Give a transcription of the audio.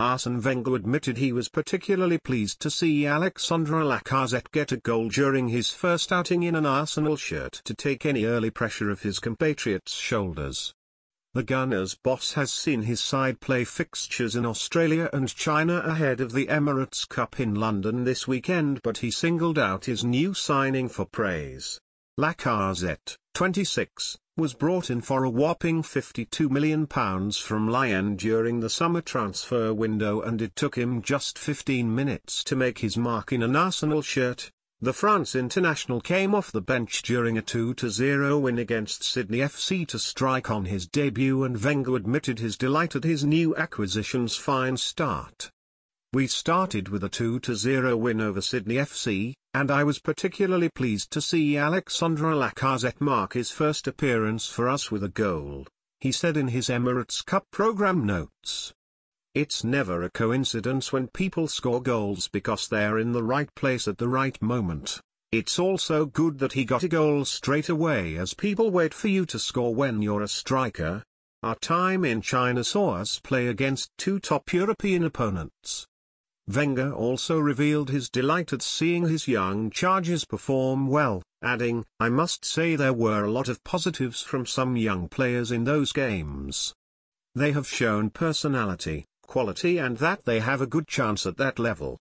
Arsene Wenger admitted he was particularly pleased to see Alexandre Lacazette get a goal during his first outing in an Arsenal shirt to take any early pressure off his compatriots' shoulders. The Gunners boss has seen his side play fixtures in Australia and China ahead of the Emirates Cup in London this weekend but he singled out his new signing for praise. Lacazette, 26, was brought in for a whopping £52 million from Lyon during the summer transfer window and it took him just 15 minutes to make his mark in an Arsenal shirt, the France international came off the bench during a 2-0 win against Sydney FC to strike on his debut and Wenger admitted his delight at his new acquisition's fine start. We started with a 2-0 win over Sydney FC, and I was particularly pleased to see Alexandre Lacazette mark his first appearance for us with a goal, he said in his Emirates Cup programme notes. It's never a coincidence when people score goals because they're in the right place at the right moment. It's also good that he got a goal straight away as people wait for you to score when you're a striker. Our time in China saw us play against two top European opponents. Wenger also revealed his delight at seeing his young charges perform well, adding, I must say there were a lot of positives from some young players in those games. They have shown personality, quality and that they have a good chance at that level.